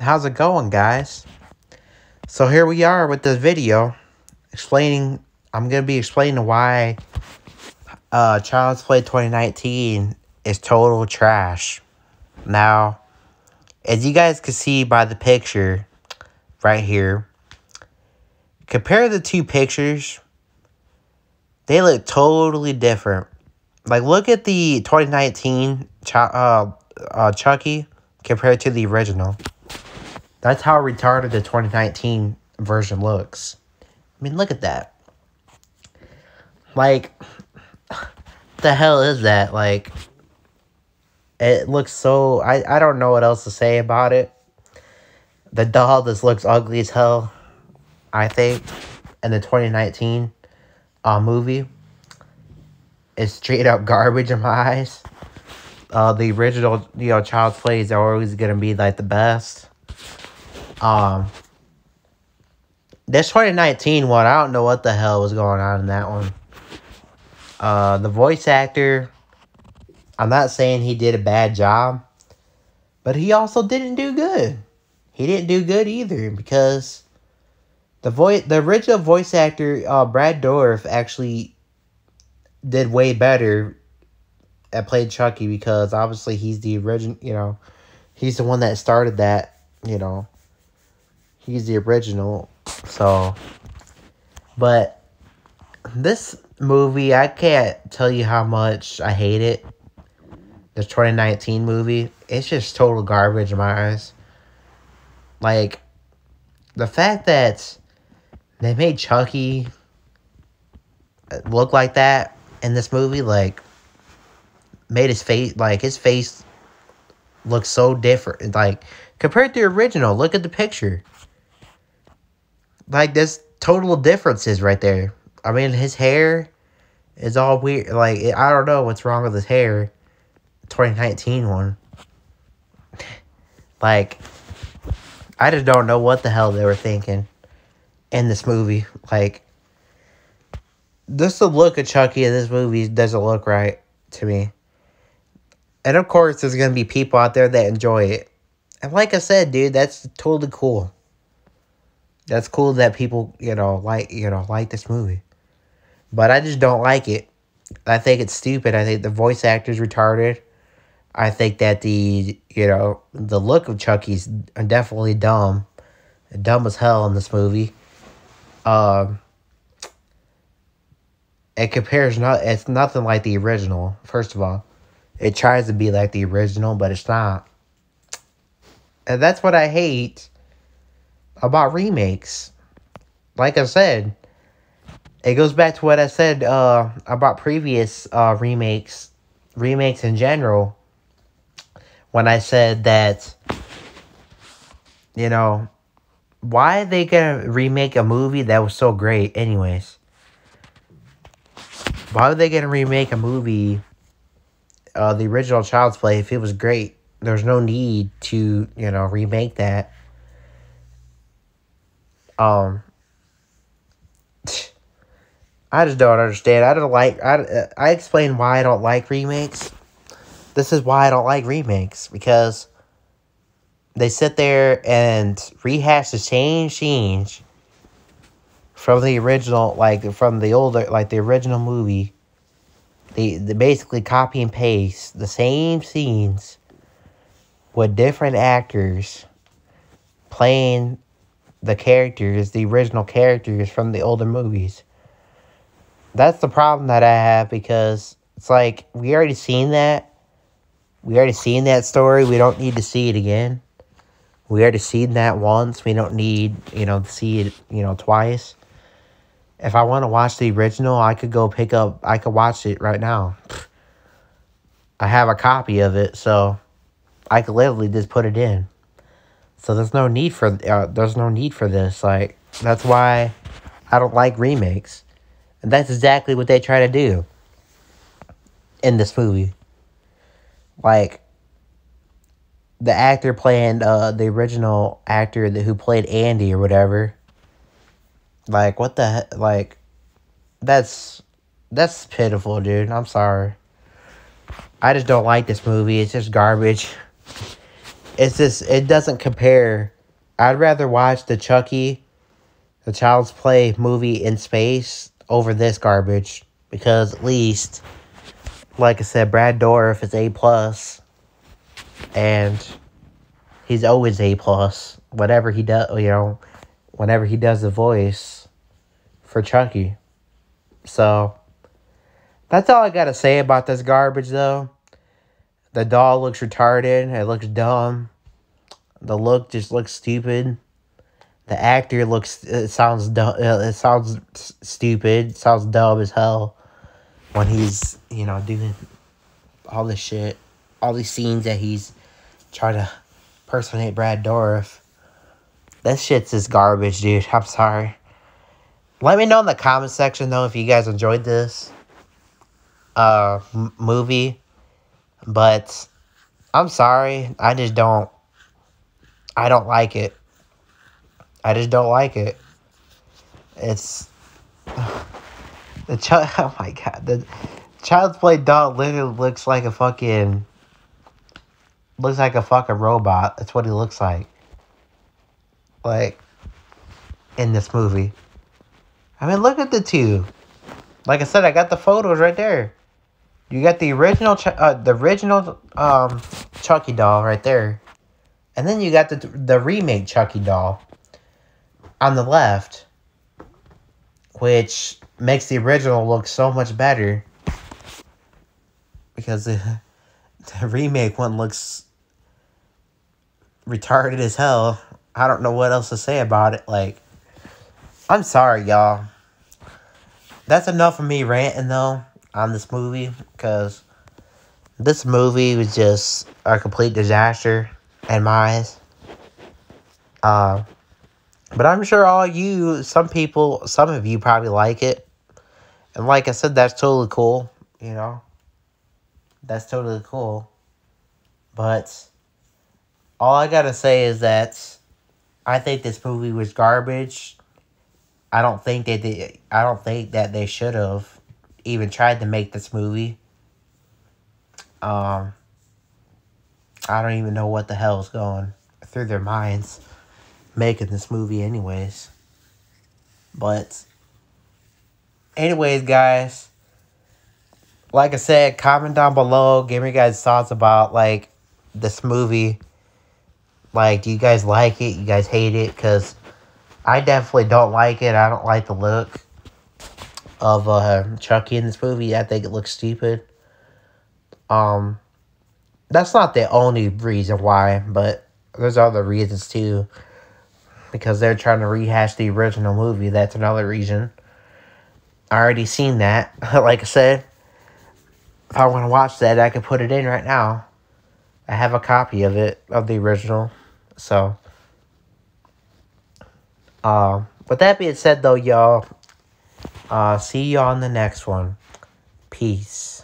How's it going, guys? So here we are with this video explaining. I'm gonna be explaining why uh, Child's Play 2019 is total trash. Now, as you guys can see by the picture right here, compare the two pictures. They look totally different. Like, look at the 2019 Ch- uh, uh, Chucky compared to the original. That's how retarded the 2019 version looks. I mean, look at that. Like, the hell is that? Like, it looks so. I, I don't know what else to say about it. The doll just looks ugly as hell, I think, in the 2019 uh, movie. It's straight up garbage in my eyes. Uh, the original, you know, Child's Play is always gonna be like the best. Um, this 2019 one, I don't know what the hell was going on in that one. Uh, the voice actor, I'm not saying he did a bad job, but he also didn't do good. He didn't do good either because the voice, the original voice actor, uh, Brad Dourif, actually did way better at played Chucky because obviously he's the original. You know, he's the one that started that. You know, he's the original. So, but this movie, I can't tell you how much I hate it. The 2019 movie, it's just total garbage in my eyes. Like, the fact that they made Chucky uh, look like that in this movie, like, made his face, like, his face looks so different. Like, compared to the original, look at the picture. Like, there's total differences right there. I mean, his hair is all weird. Like, I don't know what's wrong with his hair. 2019 one. Like, I just don't know what the hell they were thinking in this movie. Like, just the look of Chucky in this movie doesn't look right to me. And of course, there's going to be people out there that enjoy it. And like I said, dude, that's totally cool. That's cool that people, you know, like, you know, like this movie. But I just don't like it. I think it's stupid. I think the voice actor's retarded. I think that the, you know, the look of Chucky's definitely dumb. Dumb as hell in this movie. Um, it compares not, it's nothing like the original, first of all. It tries to be like the original, but it's not. And that's what I hate about remakes. Like I said, it goes back to what I said uh, about previous uh, remakes, remakes in general when I said that, you know, why are they gonna remake a movie that was so great, anyways? Why are they gonna remake a movie, uh, the original Child's Play, if it was great? There's no need to, you know, remake that. Um, I just don't understand. I don't like. I I explain why I don't like remakes this is why I don't like remakes because they sit there and rehash the same scenes from the original, like from the older, like the original movie. They, they basically copy and paste the same scenes with different actors playing the characters, the original characters from the older movies. That's the problem that I have because it's like we already seen that we already seen that story. We don't need to see it again. We already seen that once. We don't need, you know, to see it, you know, twice. If I want to watch the original, I could go pick up, I could watch it right now. I have a copy of it, so I could literally just put it in. So there's no need for, uh, there's no need for this. Like, that's why I don't like remakes. And that's exactly what they try to do in this movie like the actor playing uh the original actor that who played Andy or whatever. Like what the like that's that's pitiful, dude. I'm sorry. I just don't like this movie. It's just garbage. it's just it doesn't compare. I'd rather watch the Chucky, the Child's Play movie in space over this garbage because at least, like I said, Brad Dourif is a plus, and he's always a plus. Whatever he does, you know, whenever he does the voice for Chucky. So that's all I gotta say about this garbage, though. The doll looks retarded. It looks dumb. The look just looks stupid. The actor looks. It sounds dumb. It sounds stupid. It sounds dumb as hell when he's you know doing all this shit, all these scenes that he's trying to personate Brad Dourif. That shit's just garbage, dude. I'm sorry. Let me know in the comment section though if you guys enjoyed this uh movie but I'm sorry. I just don't. I don't like it. I just don't like it. It's the child. Oh my god, the child's play doll literally looks like a fucking. Looks like a fucking robot. That's what he looks like. Like, in this movie. I mean, look at the two. Like I said, I got the photos right there. You got the original, uh, the original um, Chucky doll right there, and then you got the the remake Chucky doll on the left, which makes the original look so much better because the the remake one looks retarded as hell. I don't know what else to say about it. Like, I'm sorry, y'all. That's enough of me ranting, though on this movie because this movie was just a complete disaster in my eyes. Uh, but I'm sure all you, some people, some of you probably like it. And like I said, that's totally cool, you know. That's totally cool. But all I gotta say is that I think this movie was garbage. I don't think that they, I don't think that they should have even tried to make this movie. Um, I don't even know what the hell is going through their minds making this movie, anyways. But, anyways, guys, like I said, comment down below. Give me guys' thoughts about like this movie. Like, do you guys like it? You guys hate it? Because I definitely don't like it. I don't like the look of uh, Chucky in this movie. I think it looks stupid. Um, that's not the only reason why, but there's other reasons too. Because they're trying to rehash the original movie. That's another reason. I already seen that. like I said, if I want to watch that, I could put it in right now. I have a copy of it, of the original. So, um, with that being said, though, y'all, uh, see you on the next one. Peace.